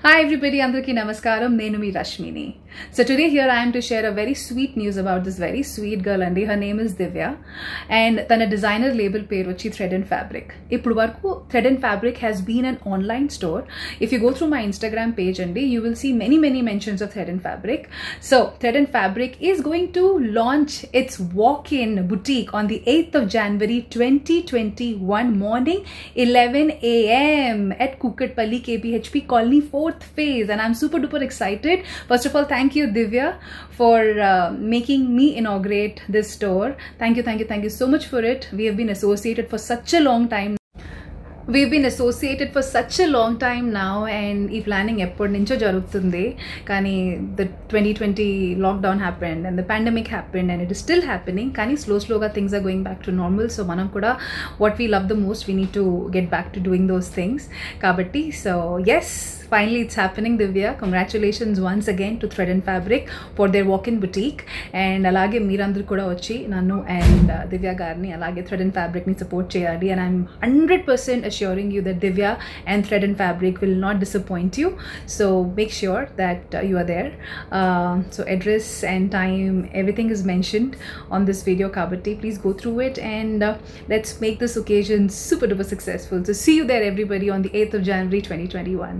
Hi everybody, Andraki Namaskaram, Nenu mi Rashmini. So today here I am to share a very sweet news about this very sweet girl అండి her name is Divya and తన designer label పేరు వచ్చి thread and fabric ఇప్పుడు వరకు thread and fabric has been an online store if you go through my Instagram page అండి you will see many many mentions of thread and fabric so thread and fabric is going to launch it's walk in boutique on the 8th of January 2021 morning 11 a.m. at Kukatpalli KPHP Colony 4th phase and I'm super duper excited. First of all, thank you Divya for uh, making me inaugurate this store. Thank you, thank you, thank you so much for it. We have been associated for such a long time we've been associated for such a long time now and ఈ planning ఎప్పటి నుంచో జరుగుతుంది కానీ the twenty twenty lockdown happened and the pandemic happened and it is still happening కానీ slow స్లోగా things are going back to normal so మనం కూడా what we love the most we need to get back to doing those things కాబట్టి so yes finally it's happening divya congratulations once again to thread and fabric for their walk-in boutique and అలాగే మీరందరూ కూడా వచ్చి నన్ను and దివ్య గారిని అలాగే thread and ఫ్యాబ్రిక్ని support చేయాలి and I'm hundred percent assuring you that Divya and thread and fabric will not disappoint you so make sure that you are there so address and time everything is mentioned on this video kabatti please go through it and uh, let's make this occasion super duper successful so see you there everybody on the 8th of january 2021